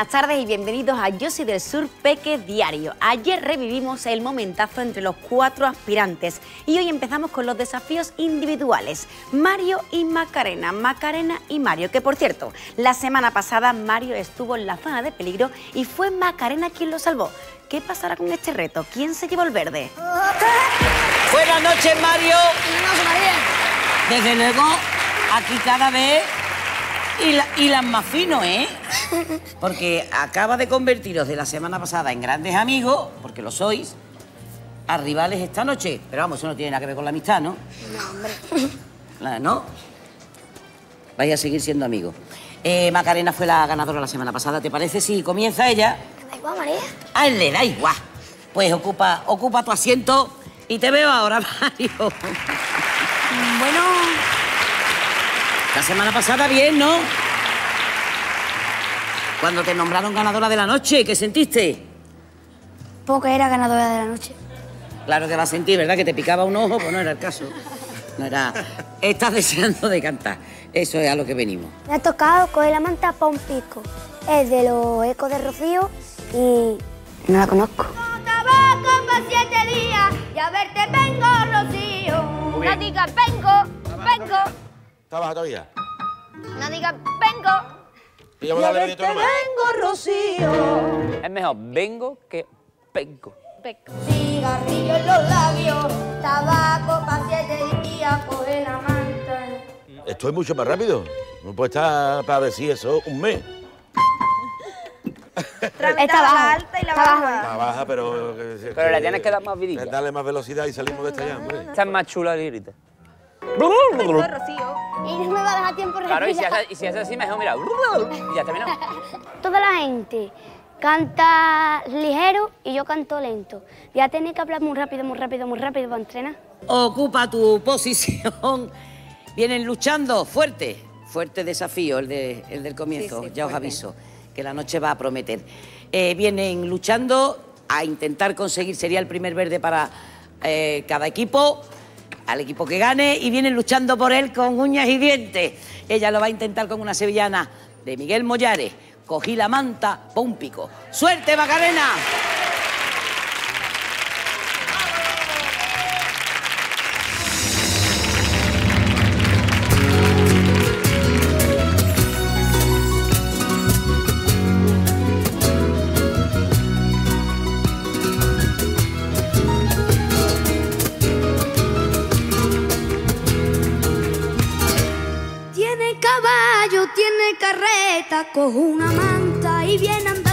buenas tardes y bienvenidos a Yo soy del Sur Peque Diario. Ayer revivimos el momentazo entre los cuatro aspirantes y hoy empezamos con los desafíos individuales. Mario y Macarena, Macarena y Mario, que por cierto, la semana pasada Mario estuvo en la zona de peligro y fue Macarena quien lo salvó. ¿Qué pasará con este reto? ¿Quién se llevó el verde? Buenas noches, Mario. Desde luego, aquí cada vez y, las más fino, ¿eh? Porque acaba de convertiros de la semana pasada en grandes amigos, porque lo sois, a rivales esta noche. Pero vamos, eso no tiene nada que ver con la amistad, ¿no? No, hombre. ¿No? Vais a seguir siendo amigos. Eh, Macarena fue la ganadora la semana pasada, ¿te parece si comienza ella? Da igual, María. A él le da igual. Pues ocupa, ocupa tu asiento y te veo ahora, Mario. Bueno... La semana pasada bien, ¿no? Cuando te nombraron ganadora de la noche, ¿qué sentiste? Poca era ganadora de la noche. Claro que la sentí, ¿verdad? Que te picaba un ojo, pues no era el caso. No era... Estás deseando de cantar. Eso es a lo que venimos. Me ha tocado coger la manta para un pico. Es de los ecos de Rocío y no la conozco. Tabaco para siete días y a verte vengo, Rocío. No digas vengo, vengo. ¿Está baja todavía? No digas vengo. Y yo voy a. Vengo, Rocío. Es mejor vengo que. Vengo. Cigarrillo en los labios, tabaco para siete días, coge la manta. Esto es mucho más rápido. No puede estar para ver si eso un mes. Esta baja. alta y la Está baja. baja. Está baja, pero... que- Pero le tienes que dar más vidilla. Darle más velocidad y salimos de esta ya, hombre. Esta es más chula lirita. Vengo, Rocío. Y no me va a dejar tiempo de Claro, y si respirar. haces, si así, mejor mira. Y ya terminó. Toda la gente canta ligero y yo canto lento. Ya tenéis que hablar muy rápido, muy rápido, muy rápido para entrenar. Ocupa tu posición. Vienen luchando fuerte. Fuerte desafío el, de, el del comienzo, ya os aviso, que la noche va a prometer. Eh, vienen luchando a intentar conseguir, sería el primer verde para eh, cada equipo, al equipo que gane, y vienen luchando por él con uñas y dientes. Ella lo va a intentar con una sevillana de Miguel Mollares. Cogí la manta, pon pico. ¡Suerte, Macarena! Carreta, cojo una manta y viene andando.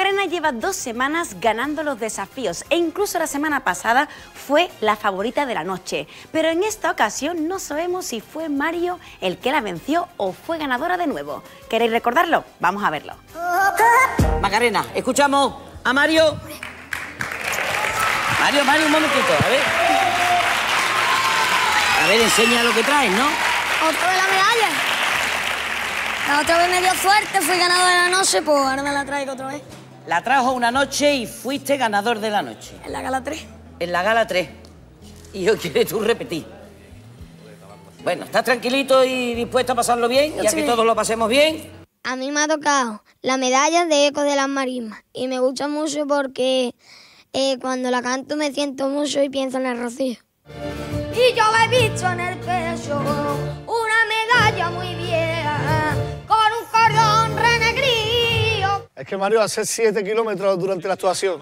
Macarena lleva dos semanas ganando los desafíos e incluso la semana pasada fue la favorita de la noche. Pero en esta ocasión no sabemos si fue Mario el que la venció o fue ganadora de nuevo. ¿Queréis recordarlo? Vamos a verlo. Macarena, escuchamos a Mario. Mario, Mario, un momentito, a ver. A ver, enseña lo que traes, ¿no? Otra vez la medalla. La otra vez me dio suerte, fui ganador de la noche, pues ahora me la traigo otra vez. La trajo una noche y fuiste ganador de la noche. En la gala 3. En la gala 3. Y hoy quieres tú repetir. Bueno, ¿estás tranquilito y dispuesto a pasarlo bien? Ya que Sí. todos lo pasemos bien. A mí me ha tocado la medalla de Eco de las Marismas y me gusta mucho porque eh, cuando la canto me siento mucho y pienso en el rocío. Y yo la he visto en el pecho una medalla muy vieja Es que Mario hace 7 kilómetros durante la actuación.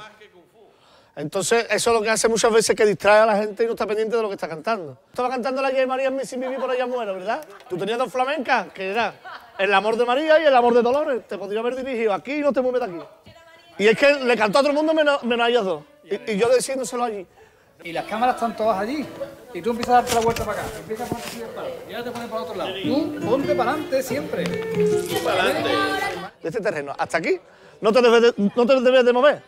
Entonces, eso es lo que hace muchas veces que distrae a la gente y no está pendiente de lo que está cantando. Estaba cantando la de María en si viví por allá muero, ¿verdad? Tú tenías dos flamencas, que era el amor de María y el amor de Dolores. Te podría haber dirigido aquí y no te mueves de aquí. Y es que le cantó a todo el mundo menos, menos a ellos dos. Y, y yo diciéndoselo allí. Y las cámaras están todas allí. Y tú empiezas a darte la vuelta para acá. Empiezas a de espalda. Y ahora te pones para otro lado. Tú ponte para adelante siempre. Para adelante. De este terreno hasta aquí no te debes de, no te debes de mover.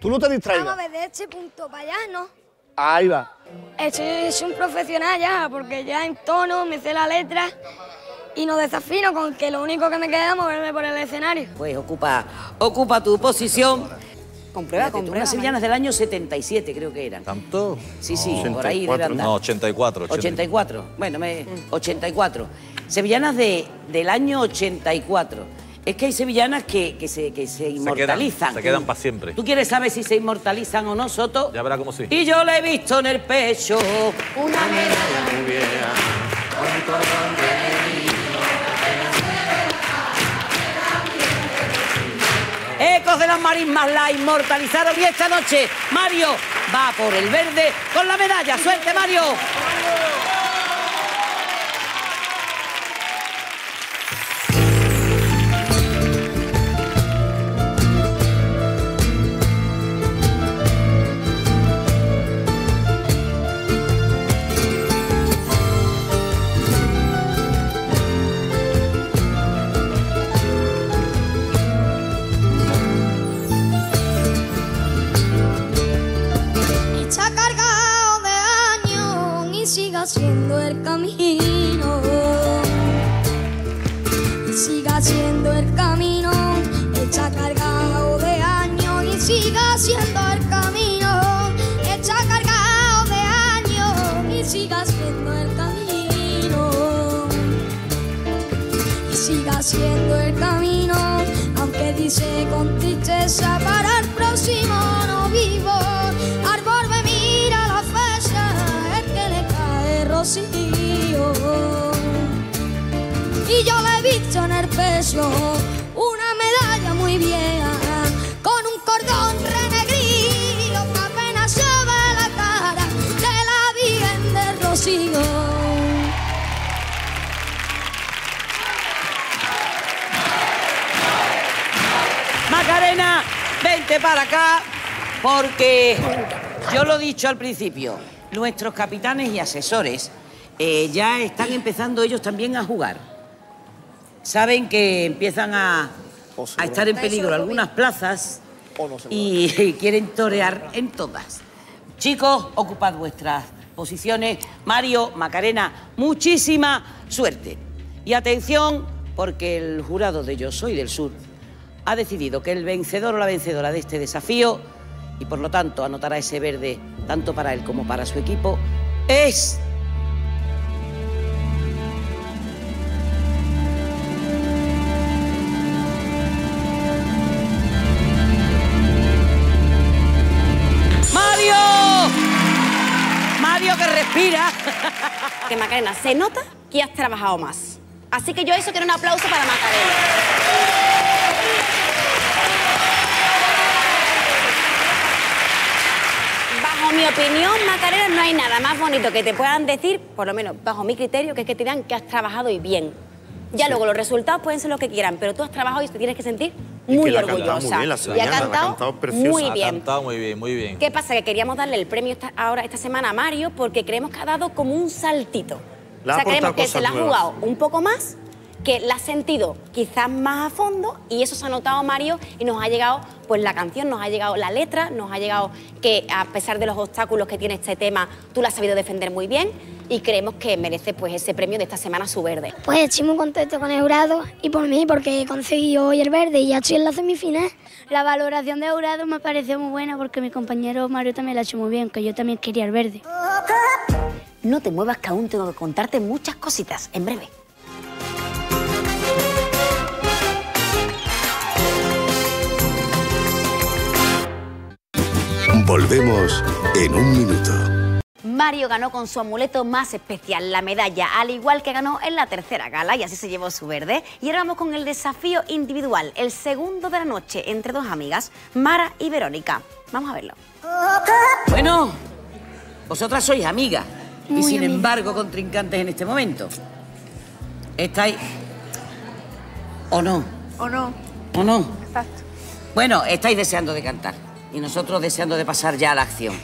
Tú no te distraigas. Vamos a ver, de este punto para allá, ¿no? Ahí va. Este es un profesional ya, porque ya en tono me sé la letra y no desafino con que lo único que me queda es moverme por el escenario. Pues ocupa, ocupa tu posición. Comprueba, comprueba, Unas sevillanas del año 77 creo que eran. ¿Tanto? Sí, sí, por ahí debe 84. andar. No, 84. 84, bueno, me, 84. Sevillanas de, del año 84. Es que hay sevillanas que, que se, que se Se quedan, inmortalizan. se quedan para siempre. ¿Tú quieres saber si se inmortalizan o no, Soto? Ya verá cómo sí. Y yo le he visto en el pecho una medalla muy bien. Ecos de las marismas la inmortalizaron y esta noche Mario va por el verde con la medalla. ¡Suerte, Mario! Años y siga siendo el camino. Y siga siendo el camino. Aunque dice con tristeza para el próximo no vivo. Árbol me mira la fecha, es que le cae rocío. Y yo le he visto en el pecho vente para acá, porque yo lo he dicho al principio, nuestros capitanes y asesores eh, ya están empezando ellos también a jugar. Saben que empiezan a, a estar en peligro algunas plazas y quieren torear en todas. Chicos, ocupad vuestras posiciones. Mario, Macarena, muchísima suerte. Y atención, porque el jurado de Yo Soy del Sur ha decidido que el vencedor o la vencedora de este desafío, y por lo tanto anotará ese verde tanto para él como para su equipo, es... ¡Mario! Mario que respira. Que Macarena, se nota que has trabajado más. Así que yo eso quiero un aplauso para Macarena. Bajo mi opinión, Macarena, no hay nada más bonito que te puedan decir, por lo menos bajo mi criterio, que es que te digan que has trabajado y bien. Ya luego los resultados pueden ser los que quieran, pero tú has trabajado y te tienes que sentir muy que la ha cantado orgullosa. muy bien la y ha la ha cantado, cantado preciosa. muy Ha bien. cantado muy bien, muy bien. ¿Qué pasa? Que queríamos darle el premio esta- ahora esta semana a Mario porque creemos que ha dado como un saltito. Le ha o sea, creemos que se la ha jugado un poco más, que la ha sentido quizás más a fondo y eso se ha notado Mario y nos ha llegado pues la canción, nos ha llegado la letra, nos ha llegado que a pesar de los obstáculos que tiene este tema, tú la has sabido defender muy bien y creemos que merece pues ese premio de esta semana su verde. Pues estoy muy contento con el jurado y por mí porque he conseguido hoy el verde y ya estoy en la semifinal. La valoración de jurado me pareció muy buena porque mi compañero Mario también la ha hecho muy bien, que yo también quería el verde. No te muevas que aún tengo que contarte muchas cositas en breve. Volvemos en un minuto. Mario ganó con su amuleto más especial, la medalla, al igual que ganó en la tercera gala y así se llevó su verde. Y ahora vamos con el desafío individual, el segundo de la noche entre dos amigas, Mara y Verónica. Vamos a verlo. Bueno, vosotras sois amigas y sin amigas. embargo contrincantes en este momento. ¿Estáis o no? ¿O no? ¿O no? Exacto. Bueno, estáis deseando de cantar y nosotros deseando de pasar ya a la acción.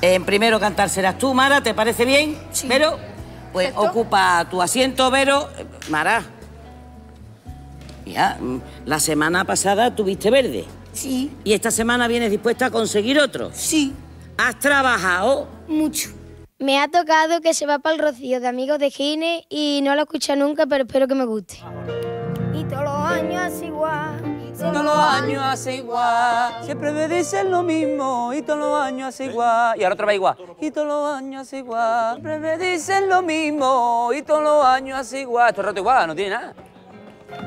En primero cantar serás tú, Mara, ¿te parece bien? Sí. Vero, pues ocupa tu asiento, Vero. Eh, Mara. Ya, mm, la semana pasada tuviste verde. Sí, ¿Y esta semana vienes dispuesta a conseguir otro? sí, ¿Has trabajado? mucho. Me ha tocado que se va para el Rocío de Amigos de Gine y no lo escucha nunca, pero espero que me guste. Y todos los años es igual. Todos los años hace igual, siempre me dicen lo mismo y todos los años hace igual. Y ahora otra vez igual. Y todos los años hace igual, siempre me dicen lo mismo y todos los años hace igual. Esto es rato igual, no tiene nada.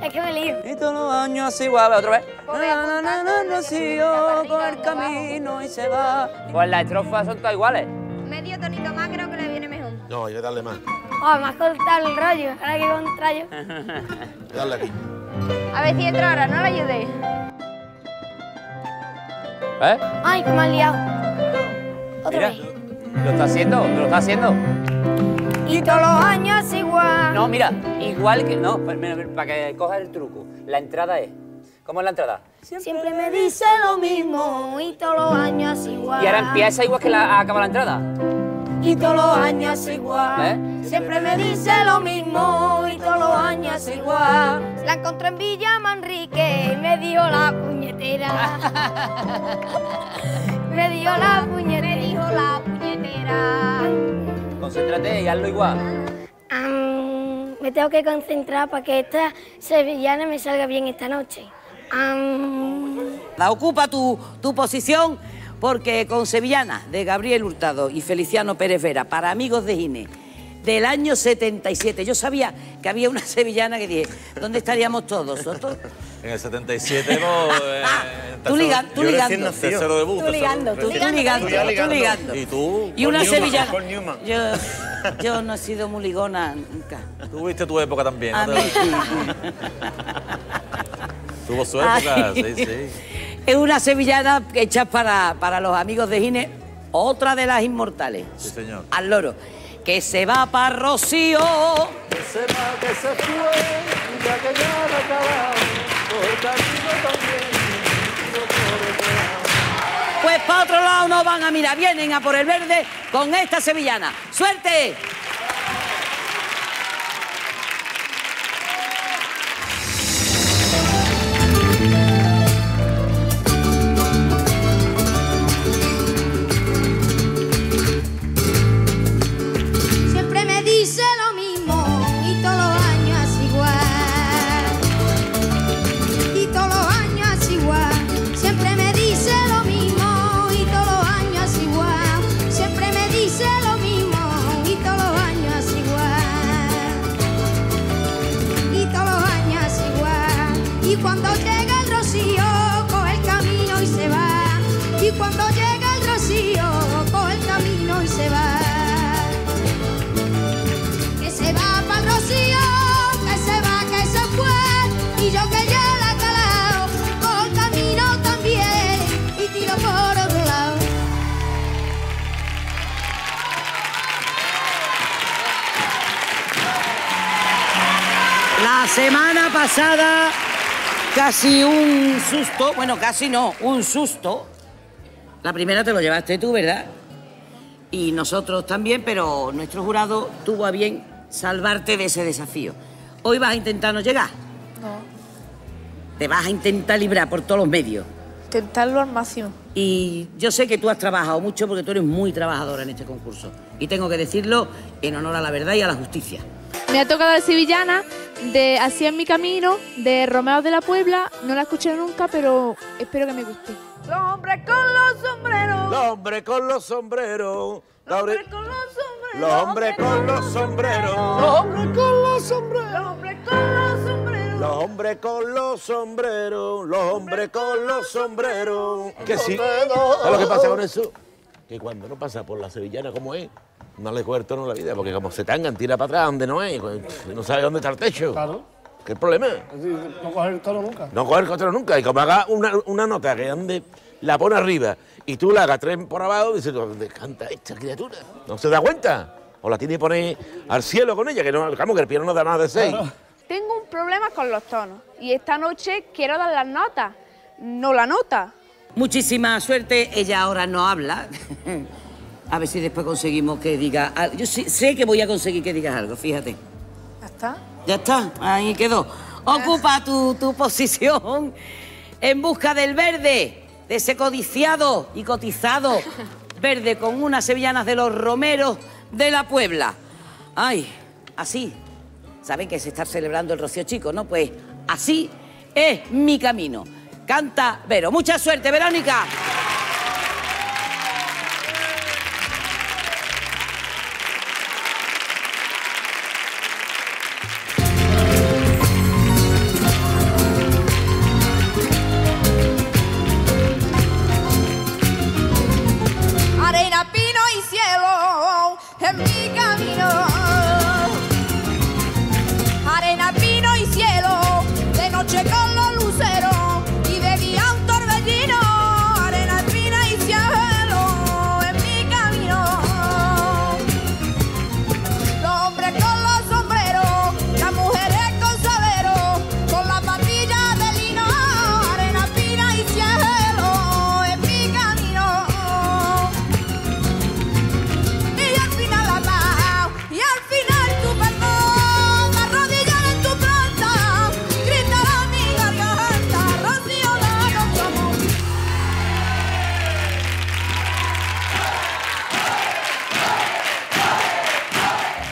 Es que me lío. Y todos los años hace igual, otra vez. Na, na, na, na, Rocío, con el camino y se va. Pues las estrofas son todas iguales. Medio tonito más creo que le viene mejor. No, hay que darle más. Oh, me has cortado el rollo. Ahora que rayo. Dale aquí. A ver si entra ahora, no le ayudé. ¿Eh? Ay, que me has liado. Otra Mira, vez. lo está haciendo, lo está haciendo. Y todos los años igual. No, mira, igual que. No, pues, para que cojas el truco. La entrada es. ¿Cómo es la entrada? Siempre me dice lo mismo y todos los años igual. Y ahora empieza igual que la, acaba la entrada. Y todos los años igual. ¿Eh? Siempre me dice lo mismo y todos los años igual. La encontré en Villa Manrique y me dio la puñetera. me dio la puñetera. Me dijo la puñetera. Concéntrate y hazlo igual. Me tengo que concentrar para que esta sevillana me salga bien esta noche. La ocupa tu, tu posición porque con Sevillana de Gabriel Hurtado y Feliciano Pérez Vera para Amigos de Gine del año 77. Yo sabía que había una sevillana que dije, ¿dónde estaríamos todos? ¿Nosotros? En el 77 no. eh, en Tú ligan- tú ligando. Tercero debut. Tú ligando, tú ligando, tú ligando. ¿Y tú? Y una sevillana. Yo, yo no he sido muy ligona nunca. Tuviste tu época también. A ¿no? Tuvo su época, Ay. sí, sí. Es una sevillana hecha para, para los amigos de Gine, otra de las inmortales. Sí, señor. Al loro. Que se va para Rocío. Que sepa que se fue, ya que ya ha acabado, por camino también. Pues para otro lado no van a mirar, vienen a por el verde con esta sevillana. ¡Suerte! Semana pasada, casi un susto, bueno, casi no, un susto. La primera te lo llevaste tú, ¿verdad? Y nosotros también, pero nuestro jurado tuvo a bien salvarte de ese desafío. Hoy vas a intentarnos llegar. No. Te vas a intentar librar por todos los medios. Intentarlo al máximo. Y yo sé que tú has trabajado mucho porque tú eres muy trabajadora en este concurso. Y tengo que decirlo en honor a la verdad y a la justicia. Me ha tocado de Sevillana, de Así en mi camino, de Romeo de la Puebla. No la escuché nunca, pero espero que me guste. Los hombres con los sombreros. Los hombres con los sombreros. Los hombres con los sombreros. Los hombres con los sombreros. Los hombres con los sombreros. Los hombres con los sombreros. Los hombres con los sombreros. Los hombres con los sombreros. Que sí. ¿Sabes lo que pasa con eso? Que cuando no pasa por la sevillana como es, no le coge el tono a la vida, porque como se tangan, tira para atrás donde no es, pues, no sabe dónde está el techo. Claro. ¿Qué es el problema? No coger el tono nunca. No coger el tono nunca. Y como haga una, una nota que ande, la pone arriba y tú la hagas tres por abajo, dices, ¿dónde canta esta criatura? ¿No se da cuenta? O la tiene que poner al cielo con ella, que no, que el piano no da más de seis. Tengo un problema con los tonos y esta noche quiero dar las notas, no la nota. Muchísima suerte, ella ahora no habla. A ver si después conseguimos que diga algo. Yo sé que voy a conseguir que digas algo, fíjate. ¿Ya está? Ya está, ahí quedó. Ocupa tu, tu posición en busca del verde, de ese codiciado y cotizado verde con unas sevillanas de los romeros de la Puebla. Ay, así. Saben que se está celebrando el Rocío Chico, ¿no? Pues así es mi camino. Canta Vero. Mucha suerte, Verónica.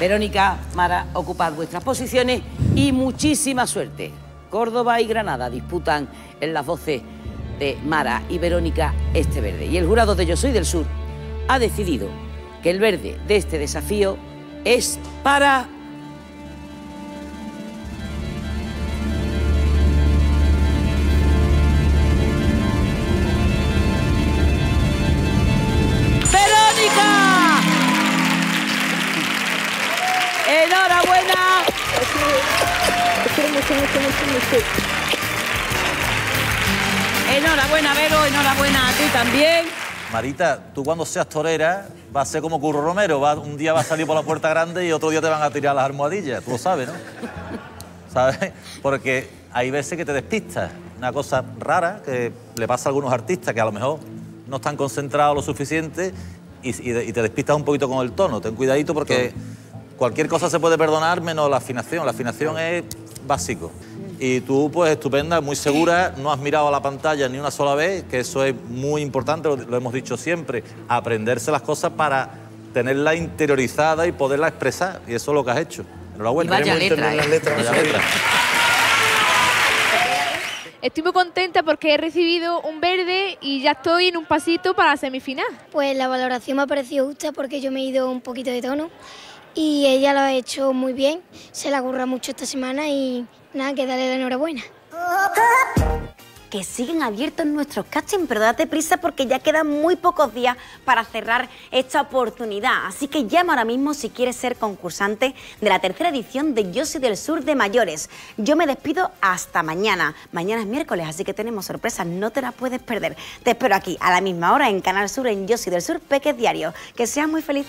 Verónica, Mara, ocupad vuestras posiciones y muchísima suerte. Córdoba y Granada disputan en las voces de Mara y Verónica este verde. Y el jurado de Yo Soy del Sur ha decidido que el verde de este desafío es para... Enhorabuena, Vero, enhorabuena a ti también. Marita, tú cuando seas torera vas a ser como Curro Romero. va- un día vas a salir por la puerta grande y otro día te van a tirar las almohadillas. Tú lo sabes, ¿no? ¿Sabes? Porque hay veces que te despistas. Una cosa rara que le pasa a algunos artistas que a lo mejor no están concentrados lo suficiente y, y te despistas un poquito con el tono. Ten cuidadito porque cualquier cosa se puede perdonar menos la afinación. La afinación es básico. Y tú, pues estupenda, muy segura, no has mirado a la pantalla ni una sola vez, que eso es muy importante, lo, lo hemos dicho siempre, aprenderse las cosas para tenerla interiorizada y poderla expresar. Y eso es lo que has hecho. Enhorabuena. Y vaya letra, ¿eh? las letras. Vaya letra. Estoy muy contenta porque he recibido un verde y ya estoy en un pasito para la semifinal. Pues la valoración me ha parecido justa porque yo me he ido un poquito de tono y ella lo ha hecho muy bien, se la curra mucho esta semana y nada, que darle la enhorabuena. que siguen abiertos nuestros castings, pero date prisa porque ya quedan muy pocos días para cerrar esta oportunidad. Así que llama ahora mismo si quieres ser concursante de la tercera edición de Yo soy del Sur de Mayores. Yo me despido hasta mañana. Mañana es miércoles, así que tenemos sorpresas, no te las puedes perder. Te espero aquí a la misma hora en Canal Sur en Yo soy del Sur Peque Diario. Que seas muy feliz.